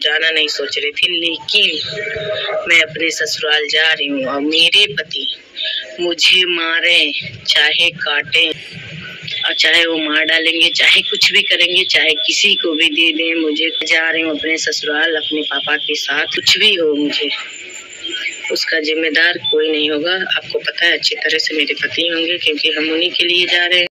जाना नहीं सोच रही थी, लेकिन मैं अपने ससुराल जा रही हूँ और मेरे पति मुझे मारे, चाहे काटे और चाहे वो मार डालेंगे, चाहे कुछ भी करेंगे, चाहे किसी को भी दे दें, मुझे जा रही हूँ अपने ससुराल, अपने पापा के साथ। कुछ भी हो मुझे, उसका जिम्मेदार कोई नहीं होगा। आपको पता है अच्छी तरह से मेरे पति होंगे, क्योंकि हम उन्हीं के लिए जा रहे हैं।